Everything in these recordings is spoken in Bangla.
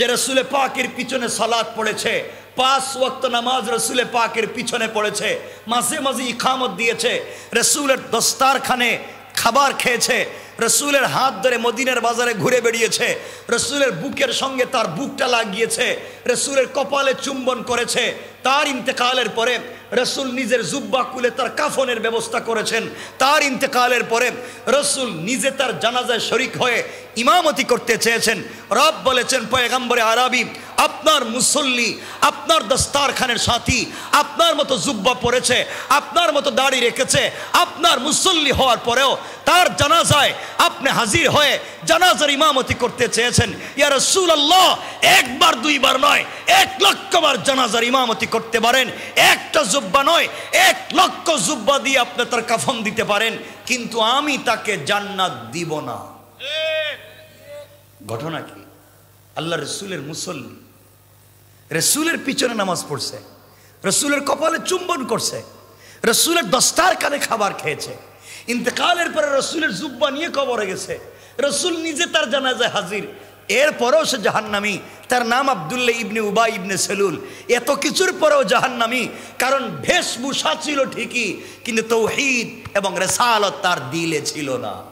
যে রসুলে পাকের পিছনে সালাদ পড়েছে, পাঁচ ওক্ত নামাজ রসুলে পাকের পিছনে পড়েছে, মাঝে মাঝে ইখামত দিয়েছে, রসুলের দস্তারখানে খাবার খেয়েছে রসুলের হাত ধরে মদিনের বাজারে ঘুরে বেরিয়েছে রসুলের বুকের সঙ্গে তার বুকটা লাগিয়েছে। রসুলের কপালে চুম্বন করেছে। তার ইন্তেকালের পরে রসুল নিজের জুব্বা কুলে তার কাফনের ব্যবস্থা করেছেন। তার ইন্তেকালের পরে রসুল নিজে তার জানাজায় শরিক হয়ে ইমামতি করতে চেয়েছেন। রব বলেছেন, পয়গাম্বরে আরবি, আপনার মুসল্লি, আপনার দস্তারখানের সাথী, আপনার মতো জুব্বা পড়েছে আপনার মতো দাড়ি রেখেছে, আপনার মুসল্লি হওয়ার পরেও তার জানাজায় আপনি হাজির হয়ে জানাজার ইমামতি করতে চেয়েছেন। ইয়া রসুল আল্লাহ একবার, দুইবার নয়, এক লক্ষবার জানাজার ইমামতি করতে পারেন। একটা জুব্বা নয়, এক লক্ষ জুব্বা দিয়ে আপনি তার কাফন দিতে পারেন। কিন্তু আমি তাকে জান্নাত দিব না। ঘটনা কি? আল্লাহ রসুলের মুসল্লি, রসুলের পিছনে নামাজ পড়ছে, রসুলের কপালে চুম্বন করছে, রসুলের দস্তার কানে খাবার খেয়েছে। ইন্তেকালের পরে রসুলের জুব্বা নিয়ে কবরে গেছে। রসুল নিজে তার জানাজায় হাজির। এরপরেও সে জাহান্নামি। তার নাম আবদুল্লা ইবনে উবা ইবনে সেলুল। এত কিছুর পরেও জাহান্নামি। কারণ ভেষভূষা ছিল ঠিকই, কিন্তু তৌহিদ এবং রেসালত তার দিলে ছিল না।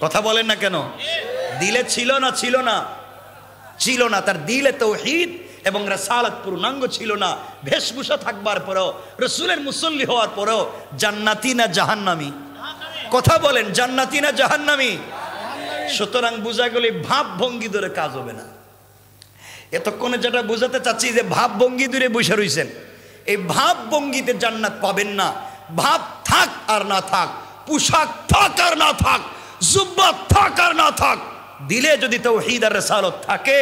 কথা বলেন না কেন? দিলে ছিল না ছিল না। ছিল না, তার দিলে তৌহিদ এবং রেসালত পূর্ণাঙ্গ ছিল না। ভেষভূষা থাকবার পরেও, রসুলের মুসল্লি হওয়ার পরেও জান্নাতি না জাহান্নামি? কথা বলেন, জান্নাতি না জাহান্নামি? সুতরাং বোঝা গেলে ভাব ভঙ্গি ধরে কাজ হবে না। এতক্ষণে যেটা বোঝাতে চাচ্ছি যে ভাব ভঙ্গি দূরে বসে রয়েছেন এই ভাব ভঙ্গিতে জান্নাত পাবেন না। ভাব থাক আর না থাক, পোশাক থাক আর না থাক, জুব্বা থাক আর না থাক, দিলে যদি তৌহিদ আর রেসালত থাকে,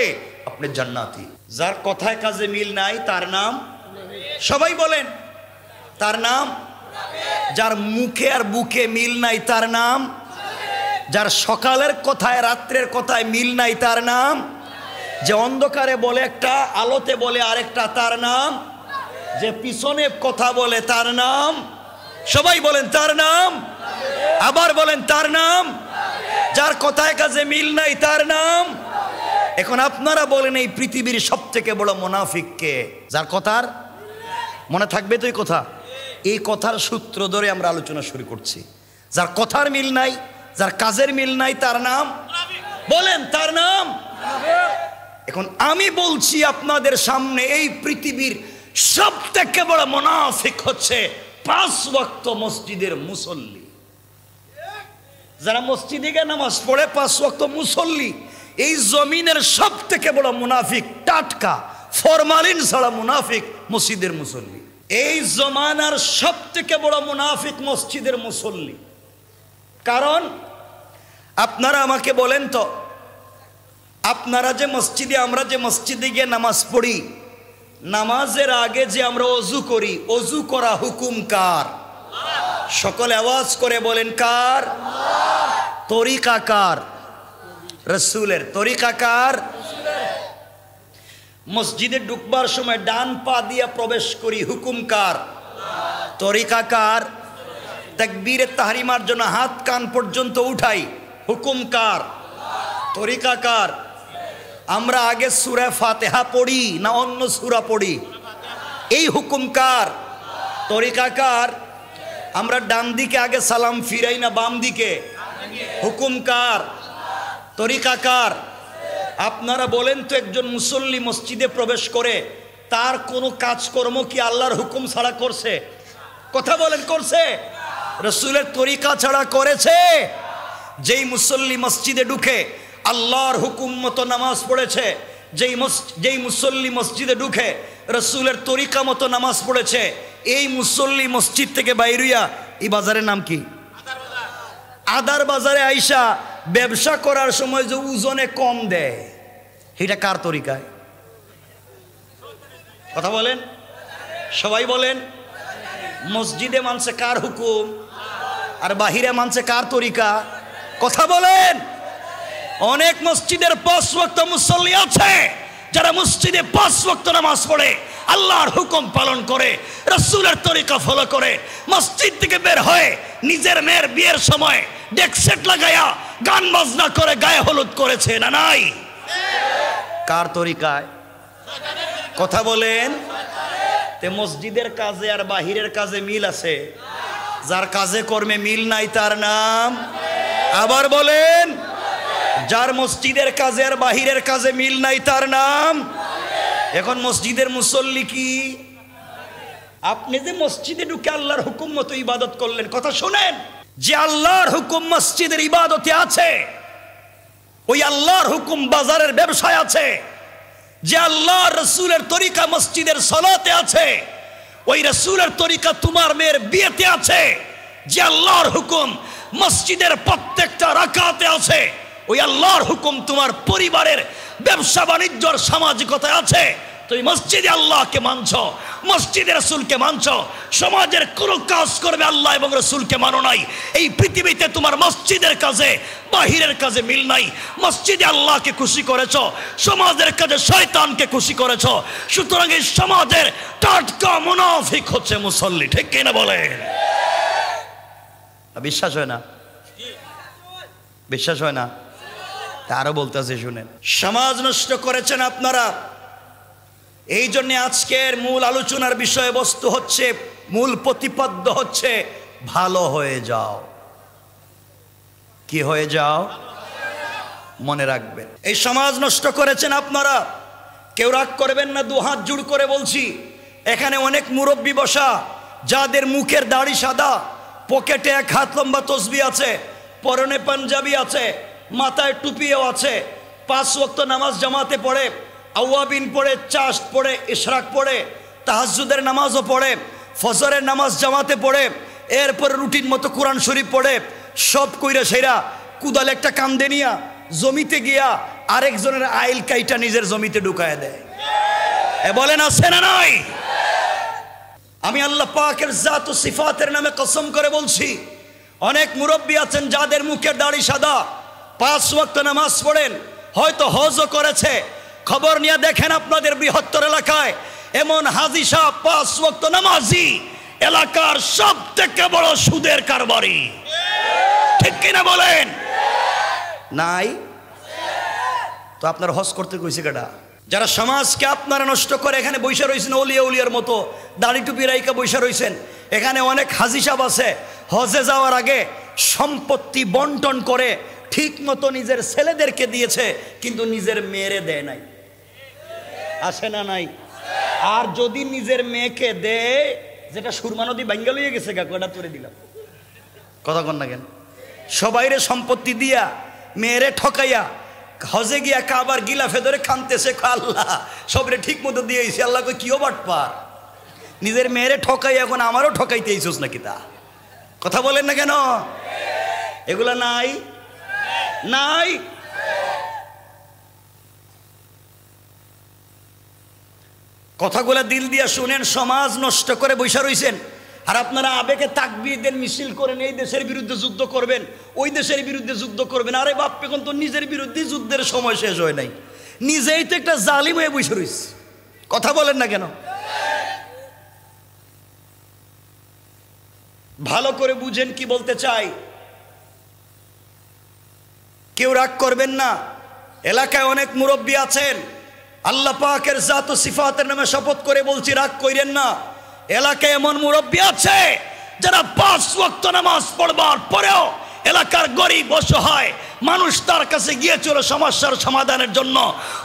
আপনি জান্নাতি। যার কথায় কাজে মিল নাই, তার নাম? সবাই বলেন, তার নাম? যার মুখে আর বুকে মিল নাই, তার নাম? যার সকালের কথায়, রাত্রের কথায় মিল নাই, তার নাম? যে অন্ধকারে বলে একটা, আলোতে বলে আরেকটা, তার নাম? যে পিছনে কথা বলে, তার নাম? সবাই বলেন, তার নাম? আবার বলেন, তার নাম? যার কথায় কাজে মিল নাই, তার নাম? এখন আপনারা বলেন এই পৃথিবীর সব থেকে বড় মোনাফিককে যার কথার? মনে থাকবে তো এই কথা? এই কথার সূত্র ধরে আমরা আলোচনা শুরু করছি। যার কথার মিল নাই, যার কাজের মিল নাই, তার নাম? বলেন, তার নাম? এখন আমি বলছি আপনাদের সামনে, এই পৃথিবীর সব থেকে বড় মোনাফিক হচ্ছে পাঁচ ওয়াক্ত মসজিদের মুসল্লি। যারা মসজিদে গিয়ে নামাজ পড়ে, পাঁচ ওয়াক্ত মুসল্লি। এই জমিনের সব থেকে বড় মুনাফিক টাটকা, ফরমালিন ছাড়া মুনাফিক মসজিদের মুসল্লি। এই জমানার সব থেকে বড় মুনাফিক মসজিদের মুসল্লি। কারণ, আপনারা আমাকে বলেন তো, আপনারা যে মসজিদে, আমরা যে মসজিদে গিয়ে নামাজ পড়ি, নামাজের আগে যে আমরা অজু করি, অজু করা হুকুম কার? সকলে আওয়াজ করে বলেন কার? তরিকা কার? রসুলের তরিকাকার মসজিদে ঢুকবার সময় ডান পা দিয়া প্রবেশ করি, হুকুম কার? তরিকা কার? তাকবীরে তাহারিমার জন্য হাত কান পর্যন্ত উঠাই, হুকুম কার? তরিকা আমরা আগে সুরা ফাতেহা পড়ি না অন্য সুরা পড়ি? এই হুকুম কার? তরিকা আমরা ডান দিকে আগে সালাম ফিরাই না বাম দিকে? হুকুম কার তরিকা কার? আপনারা বলেন তো একজন মুসল্লি মসজিদে প্রবেশ করে তার কোনো কাজকর্ম কি আল্লাহর হুকুম ছাড়া করছে? কথা বলেন, করছে? রসুলের তরিকা ছাড়া করেছে? যেই মুসল্লি মসজিদে ঢুকে আল্লাহর হুকুম মতো নামাজ পড়েছে, যেই যেই মুসল্লি মসজিদে ঢুকে রসুলের তরিকা মতো নামাজ পড়েছে, এই মুসল্লি মসজিদ থেকে বাইরিয়া এই বাজারের নাম কি? আদার বাজারে আইসা ব্যবসা করার সময় যে ওজনে কম দেয়, সেটা কার তরিকায়? কথা বলেন? সবাই বলেন, মসজিদে মানছে কার হুকুম, আর বাহিরে মানছে কার তরিকা? কথা বলেন! অনেক মসজিদের পাঁচ মুসল্লি আছে। যারা মসজিদে পাঁচ ওয়াক্ত নামাজ পড়ে আল্লাহর হুকুম পালন করে রসুলের তরিকা ফলো করে মসজিদ থেকে বের হয়ে নিজের মেয়ের বিয়ের সময় ডেকসেট লাগায়া গান বাজনা করে গায়ে হলুদ করেছে না নাই? কার তরিকায়? কথা বলেন। তে মসজিদের কাজে আর বাহিরের কাজে মিল আছে। যার কাজে কর্মে মিল নাই তার নাম। আবার বলেন। যার মসজিদের কাজে আর বাহিরের কাজে মিল নাই, তার নাম? এখন মসজিদের মুসল্লি কি? আপনি যে মসজিদে ঢুকে আল্লাহর হুকুম মতো ইবাদত করলেন, কথা শোনেন। যে আল্লাহর হুকুম মসজিদের ইবাদতে আছে, ওই আল্লাহর হুকুম বাজারের ব্যবসায় আছে। যে আল্লাহ রসুলের তরিকা মসজিদের সলাতে আছে, ওই রসুলের তরিকা তোমার মেয়ের বিয়েতে আছে। যে আল্লাহর হুকুম মসজিদের প্রত্যেকটা রাকাতে আছে ওই আল্লাহর হুকুম তোমার পরিবারের ব্যবসা বাণিজ্যর সামাজিকতায় আছে। তুমি মসজিদে আল্লাহকে মানছ, মসজিদে রসুলকে মানছ, সমাজের কোন কাজ করবে আল্লাহ এবং রসুলকে মানো নাই। এই পৃথিবীতে তোমার মসজিদের কাজে, বাহিরের কাজে মিল নাই। মসজিদে আল্লাহকে খুশি করেছ, সমাজের কাজে শয়তানকে খুশি করেছ। সুতরাং এই সমাজের টাটকা মুনাফিক হচ্ছে মুসল্লি, ঠিক কিনা বলেন? বিশ্বাস হয় না? বিশ্বাস হয় না? তা আরও বলতেছে, শুনেন। সমাজ নষ্ট করেছেন আপনারা। এই জন্য আজকের মূল আলোচনার বিষয়বস্তু হচ্ছে, মূল প্রতিপাদ্য হচ্ছে, ভালো হয়ে যাও। কি হয়ে যাও? মনে রাখবেন। এই সমাজ নষ্ট করেছেন আপনারা। কেউ রাগ করবেন না, দু হাত জুড় করে বলছি। এখানে অনেক মুরব্বী বসা, যাদের মুখের দাড়ি সাদা, পকেটে এক হাত লম্বা তসবি আছে, পরনে পাঞ্জাবি আছে মাথায় টুপিও আছে। পাঁচ ওয়াক্ত নামাজ জামাতে পড়ে, আউয়াবিন পড়ে চাষ পড়ে, ইশরাক পড়ে তাহাজুদের নামাজও পড়ে, ফজরের নামাজ জামাতে পড়ে, এরপর রুটিন মতো কোরআন শরীফ পড়ে, সব কইরা সেরা, কুদাল একটা কান্দে নিয়া, জমিতে গিয়া আরেকজনের আইল কাইটা নিজের জমিতে ঢুকায় দেয়। এ বলেন, আছে না নাই? আমি আল্লাহ পাকের জাত ও সিফাতের নামে কসম করে বলছি, অনেক মুরব্বী আছেন যাদের মুখের দাড়ি সাদা পাঁচ ওয়াক্ত নামাজ পড়েন, হয়তো হজও করেছে। খবর নিয়ে দেখেন আপনাদের বৃহত্তর এলাকায় এমন হাজি সাহ পাঁচ ওয়াক্ত নামাজি, এলাকার সব থেকে বড় সুদের কারবারি। ঠিক কিনা বলেন? নাই? তো আপনার হজ করতে কইছে কেটা যারা সমাজকে আপনারা নষ্ট করে এখানে বৈশা রয়েছেন অলিয়া উলিয়ার মতো, দাড়ি টুপি রাইকা বৈশা রয়েছেন এখানে অনেক হাজি সাহেব আছে, হজে যাওয়ার আগে সম্পত্তি বন্টন করে ঠিক মতো নিজের ছেলেদেরকে দিয়েছে, কিন্তু নিজের মেয়েরে দেয় নাই। আসে না নাই? আর যদি নিজের মেয়েকে দেয়, যেটা সুরমা নদী বাঙ্গা লইয়ে গেছে কাকু এটা তুলে দিলাম। কথা কন না কেন? সবাইরে সম্পত্তি দিয়া, মেয়েরে ঠকাইয়া, হজে গিয়া কাবার গিলা ফেদরে খানতেছে আল্লাহ, সবরে ঠিক মতো দিয়েছি আল্লাহ কই কিও বাট পার নিজের মেয়েরে ঠকাই এখন আমারও ঠকাইতে এইছোস নাকি তা? কথা বলেন না কেন? এগুলা নাই? নাই। কথাগুলা দিল দিয়া শুনেন, সমাজ নষ্ট করে বৈশা রইছেন। আর আপনারা আবেগে তাকবিদের মিছিল করেন, এই দেশের বিরুদ্ধে যুদ্ধ করবেন, ওই দেশের বিরুদ্ধে যুদ্ধ করবেন। আরে বাপ এখন তো নিজের বিরুদ্ধে যুদ্ধের সময় শেষ হয় নাই। নিজেই তো একটা জালিম হয়ে বসে রয়েছে কথা বলেন না কেন? ভালো করে বুঝেন কি বলতে চাই। কেউ রাগ করবেন না। এলাকায় অনেক মুরব্বী আছেন। আল্লাহ পাকের জাত সিফাতের নামে শপথ করে বলছি রাগ কইরেন না। এলাকায় এমন মুরব্বী আছে যারা পাঁচ ওয়াক্ত নামাজ পড়বার পরেও এলাকার গরিব অসহায় মানুষ তার কাছে গিয়েছিল সমস্যার সমাধানের জন্য।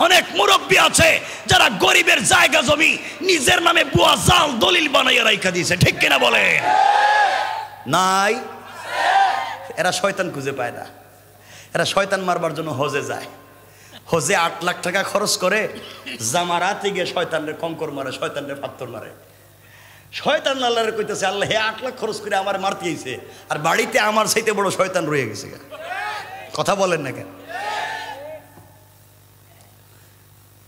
অনেক মুরব্বী আছে যারা গরিবের জায়গা জমি নিজের নামে বুয়া জাল দলিল বানাইয়া রাইখা দিয়েছে। ঠিক কিনা বলে নাই। এরা শয়তান খুঁজে পায় না। এরা শয়তান মারবার জন্য হজে যায়। হজে আট লাখ টাকা খরচ করে, জামারাতে গিয়ে শয়তানের কঙ্কর মারে, শয়তানের পাত্তর মারে। শয়তান আল্লাহরে কইতেছে, আল্লাহ, হে আট লাখ খরচ করে আমার মারতে গেছে আর বাড়িতে আমার চাইতে বড় শয়তান রয়ে গেছে কথা বলেন না কেন?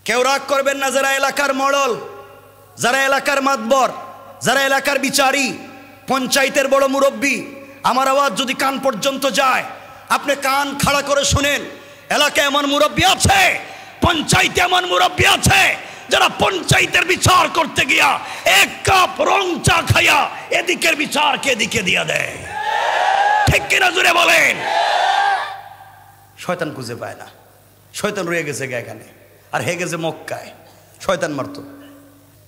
কেউ রাগ করবেন না যারা এলাকার মডল, যারা এলাকার মাতবর, যারা এলাকার বিচারী, পঞ্চায়েতের বড় মুরব্বী, আমার আওয়াজ যদি কান পর্যন্ত যায় আপনি কান খাড়া করে শুনেন, এলাকায় এমন মুরব্বী আছে, পঞ্চায়েতে এমন মুরব্বী আছে, যারা পঞ্চায়েতের বিচার করতে গিয়া এক কাপ রং চা খাইয়া এদিকের বিচারকে এদিকে দিয়া দেয়। ঠিক কিনা জুড়ে বলেন? শয়তান খুঁজে পায় না। শয়তান রয়ে গেছে গা এখানে, আর হে গেছে মক্কায়। শয়তান মারত।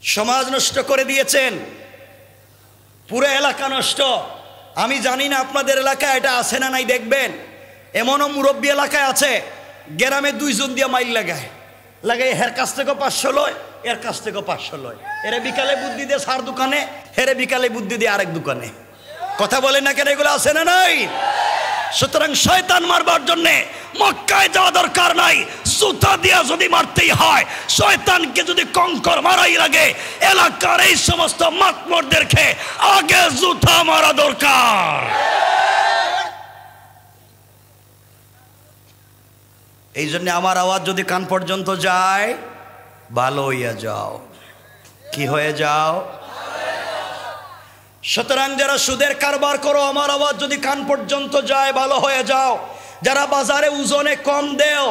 সমাজ নষ্ট করে দিয়েছেন। পুরো এলাকা নষ্ট। আমি জানি না আপনাদের এলাকায় এটা আছে না নাই, দেখবেন। এমনও মুরব্বী এলাকায় আছে, গ্রামে দুইজন দিয়ে মাইল লাগায়। লাগাই হের কাছ থেকে পাঁচশো লয়, এর কাছ থেকে পাঁচশো লয়। এরে বিকালে বুদ্ধি দিয়ে সার দোকানে, হেরে বিকালে বুদ্ধি দিয়ে আরেক দোকানে। কথা বলে না কেন, এগুলো আছে না নাই? সুতরাং শয়তান মারবার জন্য মক্কায় যাওয়া দরকার নাই। জুতা দিয়া যদি মারতেই হয়, শয়তানকে যদি কঙ্কর মারাই লাগে, এলাকার এই সমস্ত মাতমরদেরকে আগে জুতা মারা দরকার। এই জন্য আমার আওয়াজ যদি কান পর্যন্ত যায়, ভালো হইয়া যাও। কি হয়ে যাও? সুতরাং যারা সুদের কারবার করো, আমার আওয়াজ যদি কান পর্যন্ত যায়, ভালো হয়ে যাও। যারা বাজারে ওজনে কম দেও,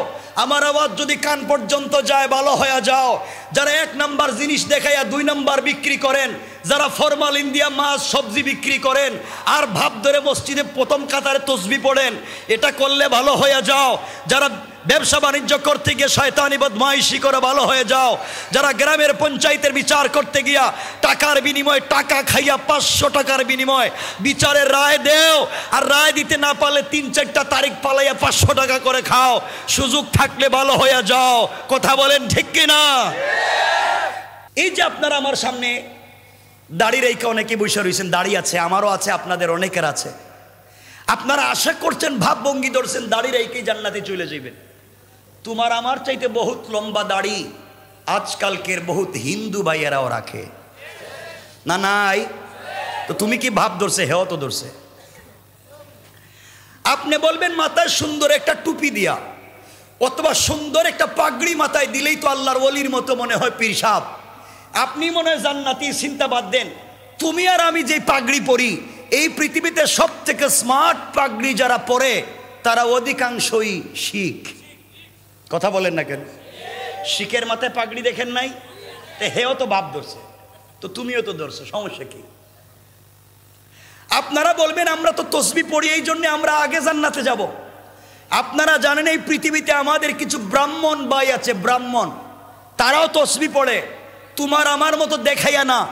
আমার আওয়াজ যদি কান পর্যন্ত যায়, ভালো হয়ে যাও। যারা এক নাম্বার জিনিস দেখাইয়া দুই নাম্বার বিক্রি করেন, যারা ফরমাল ইন্ডিয়া মাছ, সবজি বিক্রি করেন, আর ভাব ধরে মসজিদে প্রথম কাতারে তসবি পড়েন, এটা করলে ভালো হয়ে যাও। যারা ব্যবসা বাণিজ্য করতে গিয়ে শয়তানি বদমাইশি করে ভালো হয়ে যাও। যারা গ্রামের পঞ্চায়েতের বিচার করতে গিয়া টাকার বিনিময়ে টাকা খাইয়া পাঁচশো টাকার বিনিময় বিচারের রায় দেও, আর রায় দিতে না পারলে তিন চারটা তারিখ পালাইয়া পাঁচশো টাকা করে খাও। সুযোগ থাকলে ভালো হয়ে যাও। কথা বলেন ঠিক কিনা এই যে আপনারা আমার সামনে দাড়ি রেখে অনেকে বসে রয়েছেন, দাড়ি আছে, আমারও আছে, আপনাদের অনেকের আছে। আপনারা আশা করছেন ভাব ভঙ্গি ধরছেন, দাড়ি রেখেই জান্নাতে চলে যাবেন তোমার আমার চাইতে বহুত লম্বা দাড়ি, আজকালকের বহুত হিন্দু ভাইয়েরাও রাখে। না, নাই? তো তুমি কি ভাব ধরছে? হেও তো ধরছে। আপনি বলবেন, মাথায় সুন্দর একটা টুপি দিয়া, অথবা সুন্দর একটা পাগড়ি মাথায় দিলেই তো আল্লাহর ওলির মতো মনে হয় পীর সাহ আপনি মনে হয় জান্নাতি, চিন্তা বাদ দেন। তুমি আর আমি যে পাগড়ি পরি, এই পৃথিবীতে সব থেকে স্মার্ট পাগড়ি যারা পরে, তারা অধিকাংশই শিখ। কথা বলেন না কেন? শিখের মাথায় পাগড়ি দেখেন নাই? তে হেও তো বাপ ধরছে। তো তুমিও তো ধরছো, সমস্যা কি? আপনারা বলবেন, আমরা তো তসবি পড়ি, এই জন্য আমরা আগে জান্নাতে যাব। আপনারা জানেন এই পৃথিবীতে আমাদের কিছু ব্রাহ্মণ ভাই আছে, ব্রাহ্মণ। তারাও তসবি পড়ে। তোমার আমার মতো দেখাইয়া না।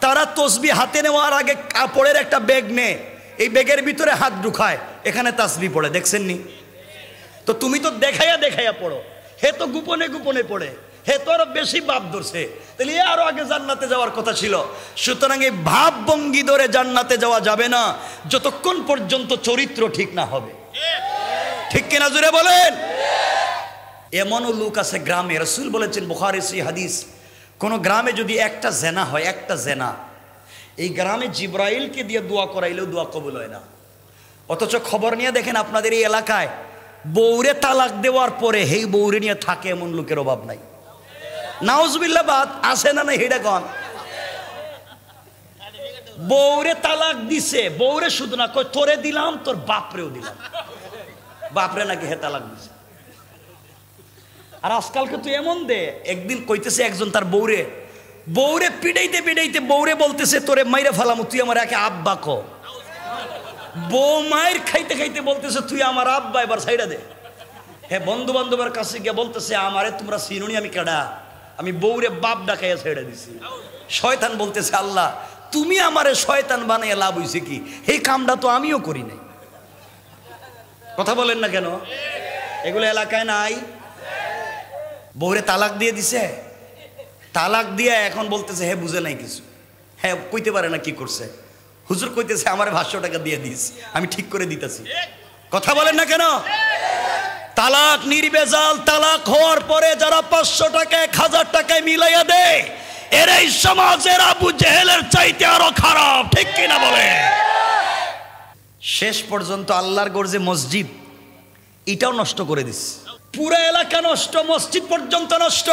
তারা তসবি হাতে নেওয়ার আগে কাপড়ের একটা ব্যাগ নে এই ব্যাগের ভিতরে হাত ঢুকায়। এখানে তাসবি পড়ে দেখছেন নি তো তুমি তো দেখাইয়া দেখাইয়া পড়ো। হে তো গোপনে গোপনে পড়ে। হে তো আরও বেশি বাপ ধরছে। তাহলে এ আরও আগে জান্নাতে যাওয়ার কথা ছিল। সুতরাং এই ভাব ভঙ্গি ধরে জান্নাতে যাওয়া যাবে না। যতক্ষণ পর্যন্ত চরিত্র ঠিক না হবে। ঠিক কিনা জুড়ে বলেন? এমনও লোক আছে গ্রামে। রসুল বলেছেন, বুখারি সি হাদিস, কোন গ্রামে যদি একটা জেনা হয়, একটা জেনা, এই গ্রামে জিব্রাইলকে দিয়ে দোয়া করাইলেও দোয়া কবুল হয় না। অথচ খবর নিয়ে দেখেন আপনাদের এই এলাকায় বৌরে তালাক দেওয়ার পরে হেই বৌরে নিয়ে থাকে এমন লোকের অভাব নাই। নাউজবিল্লা বাদ, আছে না নাই হেডা কন? বৌরে তালাক দিছে বৌরে শুধু না কই তোরে দিলাম, তোর বাপরেও দিলাম। বাপরে নাকি হে তালাক দিছে। আর আজকালকে তুই এমন দে, একদিন কইতেছে একজন তার বৌরে বৌরে পিড়াইতে পিড়াইতে বৌরে বলতেছে, তোরে মাইরে ফেলাম, তুই আমার একে আব্বা ক বউ মায়ের খাইতে খাইতে বলতেছে, তুই আমার আব্বা, এবার সাইডা দে। হ্যাঁ বন্ধু বান্ধবের কাছে গিয়ে বলতেছে, আমারে তোমরা চিনুনি আমি কেডা? আমি বউরে বাপ ডাকাইয়া ছেড়ে দিছি। শয়তান বলতেছে, আল্লাহ, তুমি আমারে শয়তান বানাইয়া লাভ হইছে কি? এই কামটা তো আমিও করি নাই। কথা বলেন না কেন? এগুলো এলাকায় নাই। বউরে তালাক দিয়ে দিছে। তালাক দিয়ে এখন বলতেছে, হে, বুঝে নাই কিছু। হ্যাঁ কইতে পারে না কি করছে? হুজুর কইতেছে আমার ভাষ্য টাকা দিয়ে দিস আমি ঠিক করে দিতেছি। কথা বলেন না কেন? তালাক নির্বেজাল তালাক হওয়ার পরে যারা পাঁচশো টাকা এক হাজার টাকায় মিলাইয়া দেয় এর এই সমাজের আবু জেহেলের চাইতে আরও খারাপ ঠিক কিনা বলে? শেষ পর্যন্ত আল্লাহর গর্জে মসজিদ এটাও নষ্ট করে দিস। পুরো এলাকা নষ্ট মসজিদ পর্যন্ত নষ্ট।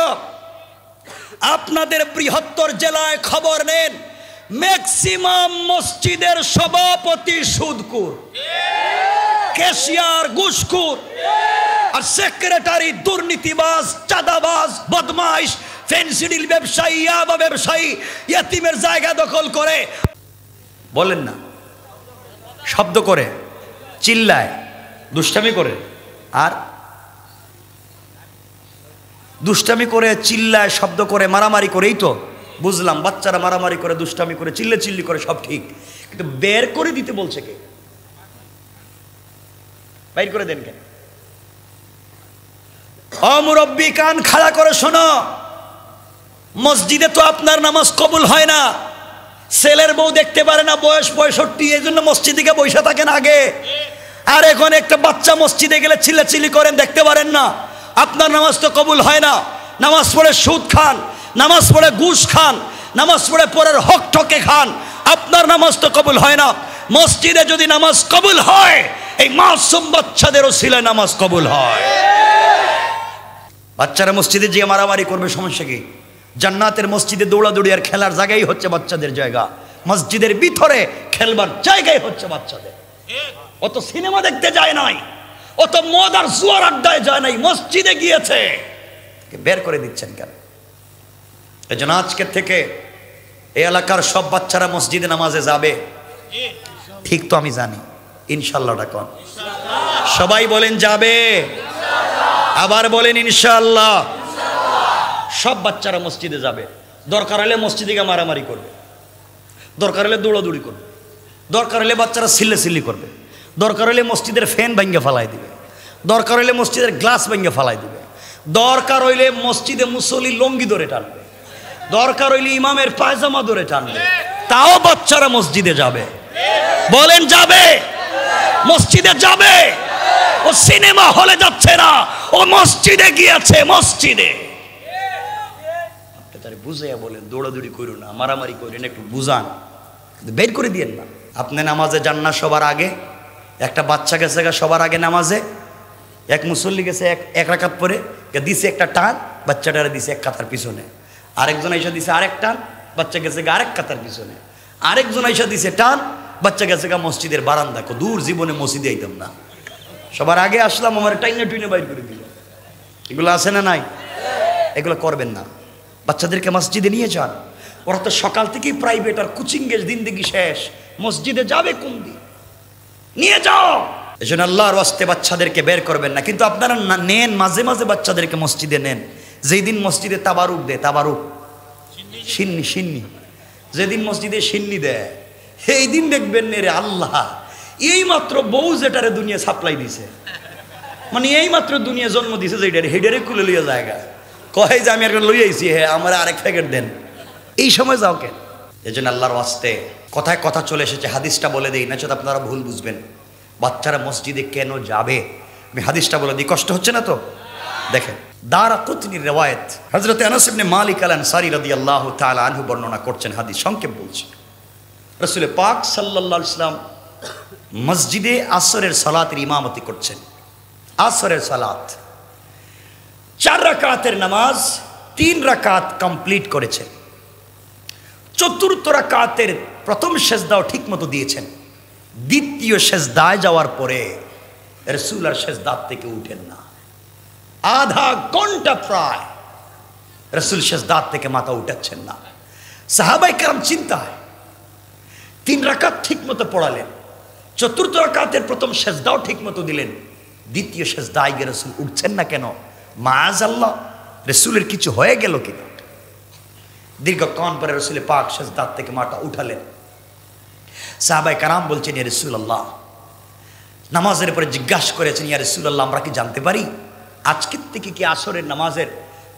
আপনাদের বৃহত্তর জেলায় খবর নেন ম্যাক্সিমাম মসজিদের সভাপতি সুদকুর। ক্যাশিয়ার ঘুষখুর। আর সেক্রেটারি দুর্নীতিবাজ, চাঁদাবাজ, বদমাইশ, ফেন্সিডিল ব্যবসায়ী ইয়াবা ব্যবসায়ী ইয়াতিমের জায়গা দখল করে। বলেন না। শব্দ করে, চিল্লায়, দুষ্টামি করে। আর দুষ্টামি করে, চিল্লায়, শব্দ করে, মারামারি করেই তো। বুঝলাম, বাচ্চারা মারামারি করে, দুষ্টামি করে চিল্লে চিল্লি করে, সব ঠিক। কিন্তু বের করে দিতে বলছে কে? বাইর করে দেন কেন? অমুরব্বী কান খাড়া করে শোনো। মসজিদে তো আপনার নামাজ কবুল হয় না। ছেলের বউ দেখতে পারে না, বয়স পঁয়ষট্টি, এই জন্য মসজিদিকে বৈশা থাকেন আগে। আর এখন একটা বাচ্চা মসজিদে গেলে চিল্লাচিল্লি করেন, দেখতে পারেন না। আপনার নামাজ তো কবুল হয় না। নামাজ পড়ে সুদ খান। নামাজ পড়ে ঘুষ খান, নামাজ পড়ে পরের হক ঠকে খান, আপনার নামাজ তো কবুল হয় না। মসজিদে যদি নামাজ কবুল হয়, এই মাসুম বাচ্চাদেরও ছিলে নামাজ কবুল হয়। বাচ্চারা মসজিদে গিয়ে মারামারি করবে, সমস্যা কি? জান্নাতের মসজিদে দৌড়াদৌড়ি আর খেলার জায়গাই হচ্ছে বাচ্চাদের জায়গা। মসজিদের ভিতরে খেলবার জায়গাই হচ্ছে বাচ্চাদের। অত সিনেমা দেখতে যায় নাই অত মদ আর জুয়ার আড্ডায় যায় নাই, মসজিদে গিয়েছে। বের করে দিচ্ছেন কেন? এই আজকের থেকে এই এলাকার সব বাচ্চারা মসজিদে নামাজে যাবে। ঠিক তো আমি জানি। ইনশাল্লাহটা কন সবাই বলেন যাবে। আবার বলেন ইনশাল্লাহ সব বাচ্চারা মসজিদে যাবে। দরকার হলে মসজিদে গিয়ে মারামারি করবে। দরকার হলে দৌড়াদৌড়ি করবে। দরকার হলে বাচ্চারা সিল্লে সিল্লি করবে। দরকার হলে মসজিদের ফ্যান ভেঙে ফালাই দিবে। দরকার হলে মসজিদের গ্লাস ভেঙে ফালাই দিবে। দরকার হইলে মসজিদে মুসলি লঙ্গি ধরে টানবে। দরকার হইলে ইমামের পায়জামা ধরে টানবে। তাও বাচ্চারা মসজিদে যাবে। বলেন, যাবে। মসজিদে যাবে। ও সিনেমা হলে যাচ্ছে না। ও মসজিদে গিয়েছে, মসজিদে। বুঝাইয়া বলেন, দৌড়াদৌড়ি করুন না, মারামারি করেন একটু বুঝান। বের করে দিয়েন না। আপনি নামাজে যান না সবার আগে। একটা বাচ্চা গেছে সবার আগে নামাজে। এক মুসল্লি গেছে এক এক রাকাত পরে দিছে একটা টান, বাচ্চাটারে দিছে এক কাতার পিছনে। আরেকজন এসে দিছে আরেক টান বাচ্চা গেছে গা আরেক কাতার পিছনে। আরেকজন এসে দিছে টান, বাচ্চা গেছে গা মসজিদের বারান্দা দূর জীবনে মসজিদে আইতাম না। সবার আগে আসলাম, আমার টাইনে টুইনে বাইর করে দিল। এগুলো আছে না নাই? এগুলো করবেন না। বাচ্চাদেরকে মসজিদে নিয়ে যান। ওরা তো সকাল থেকেই প্রাইভেট আর কোচিং গেছ দিন দেখি শেষ। মসজিদে যাবে কোন দিন? নিয়ে যাও! এই জন্য আল্লাহর বাচ্চাদেরকে বের করবেন না। কিন্তু আপনারা নেন, মাঝে মাঝে বাচ্চাদেরকে মসজিদে নেন। যেই দিন মসজিদে তাবারুক দেয়, তাবারুক। সিন্নি সিন্নি। যেদিন মসজিদে সিন্নি দেয় সেই দিন দেখবেন রে আল্লাহ এই মাত্র বউ যেটারে দুনিয়া সাপ্লাই দিছে। মানে এই মাত্র দুনিয়া জন্ম দিছে যে এটারে হেডারে কুলে লইয়া জায়গা। কহে যে আমি একটা লই আইছি হ্যাঁ আমার আরেক প্যাকেট দেন। এই সময় যাও কেন? এই জন্য আল্লাহর আসতে কথায় কথা চলে এসেছে, হাদিসটা বলে দিই, না আপনারা ভুল বুঝবেন। বাচ্চারা মসজিদে কেন যাবে? আমি হাদিসটা বলে দিই, কষ্ট হচ্ছে না তো? দেখেন, দারা কুতনি রেওয়ায়ত হজরত আনাস ইবনে মালিক আল আনসারি রাদিয়াল্লাহু তাআলা আনহু বর্ণনা করছেন, হাদিস সংক্ষেপ বলছি রসুল পাক সাল্লাল্লাহু আলাইহি সাল্লাম মসজিদে আসরের সালাতের ইমামতি করছেন। আসরের সালাত। চার রাকাতের নামাজ তিন রাকাত কমপ্লিট করেছেন। চতুর্থ রাকাতের প্রথম সেজদাও ঠিক মতো দিয়েছেন। দ্বিতীয় সেজদায় যাওয়ার পরে রসুল আর সেজদাত থেকে উঠেন না। আধা ঘণ্টা প্রায় রসুল সেজদাত থেকে মাথা উঠাচ্ছেন না। সাহাবাই কারাম চিন্তায় তিন রাকাত ঠিক মতো পড়ালেন, চতুর্থ রাকাতের প্রথম সেজদাও ঠিক মতো দিলেন, দ্বিতীয় সেজদায় গিয়ে রসুল উঠছেন না কেন? মাজ আল্লাহ রসুলের কিছু হয়ে গেল কিনা? দীর্ঘক্ষণ পরে রসুল পাক সেজদাত থেকে মাটা উঠালেন। সাহাবাই কারাম বলছেন, ইয়া রসুল আল্লাহ নামাজের পরে জিজ্ঞাসা করেছেন, ইয়া রসুল আল্লাহ আমরা কি জানতে পারি? আজকের থেকে কি আসরের নামাজের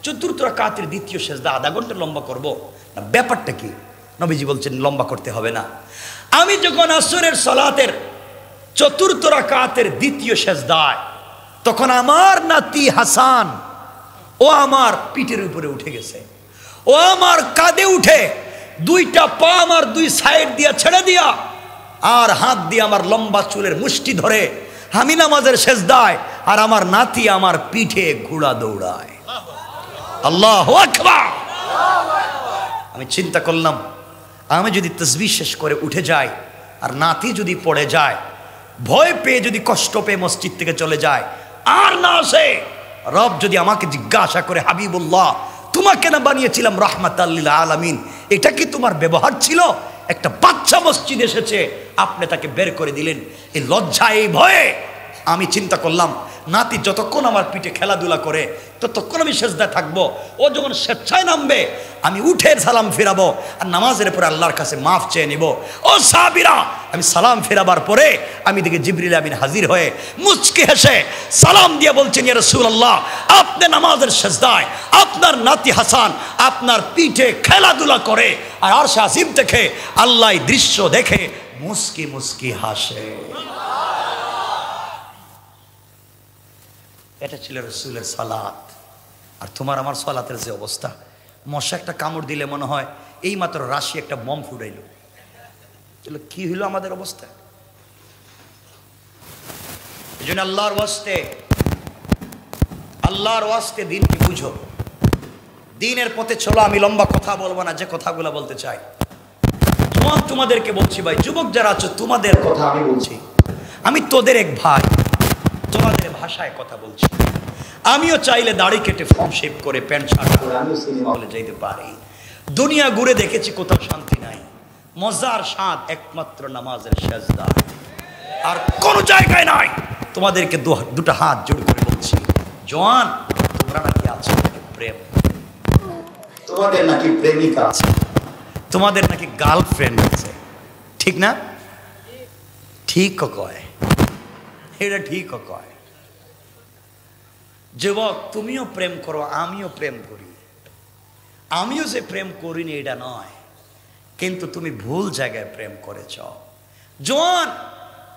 চতুর্থ রাকাতের দ্বিতীয় সেজদা আধা ঘণ্টা লম্বা করব? না, ব্যাপারটা কি? নবীজি বলছেন, লম্বা করতে হবে না। আমি যখন আসরের সলাতের চতুর্থ রাকাতের দ্বিতীয় সেজদায়, তখন আমার নাতি হাসান, ও আমার পিঠের উপরে উঠে গেছে। ও আমার কাঁধে উঠে দুইটা পা আমার দুই সাইড দিয়া ছেড়ে দিয়া, আর হাত দিয়ে আমার লম্বা চুলের মুষ্টি ধরে আমি নামাজের শেষ দায় আর আমার নাতি আমার পিঠে ঘোড়া দৌড়ায়। আল্লাহ আমি চিন্তা করলাম, আমি যদি তসবি শেষ করে উঠে যাই আর নাতি যদি পড়ে যায়, ভয় পেয়ে যদি কষ্ট পেয়ে মসজিদ থেকে চলে যায়, আর না আসে, রব যদি আমাকে জিজ্ঞাসা করে, হাবিবুল্লাহ, তোমাকে না বানিয়েছিলাম রহমাত আল্লিল আলমিন, এটা কি তোমার ব্যবহার ছিল? একটা বাচ্চা মসজিদ এসেছে। আপনি তাকে বের করে দিলেন। এই লজ্জায় ভয়ে আমি চিন্তা করলাম, নাতি যতক্ষণ আমার পিঠে খেলাধুলা করে, ততক্ষণ আমি সেজদায় থাকব। ও যখন স্বেচ্ছায় নামবে, আমি উঠে সালাম ফেরাবো আর নামাজের পরে আল্লাহর কাছে মাফ চেয়ে নিব। ও সাবিরা আমি সালাম ফেরাবার পরে আমি দেখি জিবরিল আমিন হাজির হয়ে মুচকি হেসে সালাম দিয়ে বলছেন, ইয়া রাসূলুল্লাহ, আপনি নামাজের সেজদায়, আপনার নাতি হাসান আপনার পিঠে খেলাধুলা করে আর আরশে আসিম দেখে আল্লাহ দৃশ্য দেখে মুস্কি মুস্কি হাসে। এটা ছিল রসুলের সালাত। আর তোমার আমার সালাতের যে অবস্থা, মশা একটা কামড় দিলে মনে হয় এই মাত্র রাশি একটা বম ফুটাইল। তাহলে কি হইল আমাদের অবস্থা? এই জন্য আল্লাহর ওয়াস্তে আল্লাহর ওয়াস্তে দিনকে বুঝো। দিনের পথে চলো, আমি লম্বা কথা বলব না, যে কথাগুলো বলতে চাই। তোমার তোমাদেরকে বলছি ভাই, যুবক যারা আছো, তোমাদের কথা আমি বলছি। আমি তোদের এক ভাই। তোমাদের ভাষায় কথা বলছি। আমিও চাইলে দাড়ি কেটে ফর্ম শেপ করে প্যান্ট শার্ট করে আমিও সিনেমা হলে যেতে পারি। দুনিয়া ঘুরে দেখেছি কোথাও শান্তি নাই। মজার স্বাদ একমাত্র নামাজের সেজদা। আর কোনো জায়গায় নাই। তোমাদেরকে দুটো হাত জোড় করে বলছি। জোয়ান তোমরা নাকি আছে প্রেম? তোমাদের নাকি প্রেমিকা আছে। তোমাদের নাকি গার্লফ্রেন্ড আছে। ঠিক না? ঠিক কয়? এটা ঠিক কয়। যুবক, তুমিও প্রেম করো, আমিও প্রেম করি। আমিও যে প্রেম করিনি, এটা নয়। কিন্তু তুমি ভুল জায়গায় প্রেম করেছ। জোয়ান,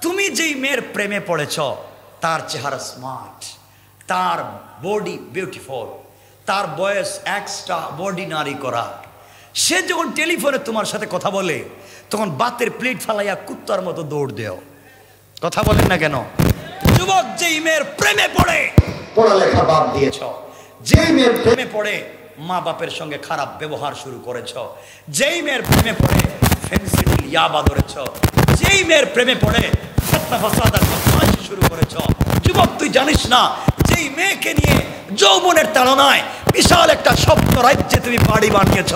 তুমি যেই মেয়ের প্রেমে পড়েছ, তার চেহারা স্মার্ট তার বডি বিউটিফুল তার বয়স এক্সট্রা অর্ডিনারি করা। সে যখন টেলিফোনে তোমার সাথে কথা বলে, তখন বাতের প্লেট ফালাইয়া কুত্তার মতো দৌড় দেও। কথা বলেন না কেন? যুবক যেই মেয়ের প্রেমে পড়ে পড়ালেখা বাদ দিয়েছ। যেই মেয়ের প্রেমে পড়ে মা বাপের সঙ্গে খারাপ ব্যবহার শুরু করেছ। যেই মেয়ের প্রেমে পড়ে ফেন্সিল ইয়াবা ধরেছ। যেই মেয়ের প্রেমে পড়ে ফতনা ফাসাদ আর বদমাইশি শুরু করেছ। যুবক তুই জানিস না যেই মেয়েকে নিয়ে যৌবনের তাড়নায় বিশাল একটা স্বপ্ন রাজ্যে তুমি বাড়ি বানিয়েছ।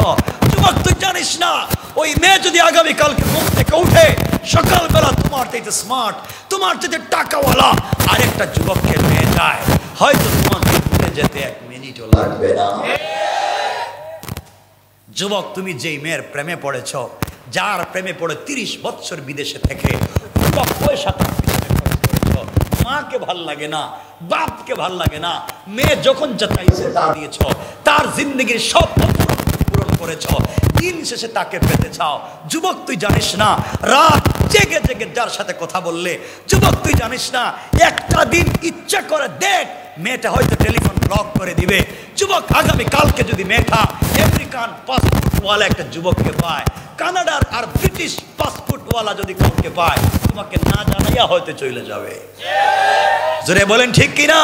যুবক তুই জানিস না। ওই মেয়ে যদি আগামী কালকে ঘুম থেকে উঠে সকালবেলা তোমার চাইতে স্মার্ট তোমার চাইতে টাকাওয়ালা আরেকটা যুবককে নিয়ে যায়, হয়তো তোমাকে ভুলে যেতে এক মিনিটও লাগবে না। যুবক, তুমি যেই মেয়ের প্রেমে পড়েছ, যার প্রেমে পড়ে তিরিশ বছর বিদেশে থেকে মাকে ভালো লাগে না, বাপকে ভালো লাগে না, মেয়ে যখন যা দিয়েছ, তার জিন্দগির সব করেছ দিন শেষে তাকে পেতে চাও। যুবক, তুই জানিস না, রাত জেগে জেগে যার সাথে কথা বললে। যুবক, তুই জানিস না, একটা দিন ইচ্ছা করে দেখ, মেয়েটা হয়তো টেলিফোন ব্লক করে দিবে। যুবক, আগামী কালকে যদি মেয়েটা আমেরিকান পাসপোর্টওয়ালা একটা যুবককে পায়, কানাডার আর ব্রিটিশ পাসপোর্টওয়ালা যদি কাউকে পায়, তোমাকে না জানাইয়া হয়তো চলে যাবে। জোরে বলেন ঠিক কিনা?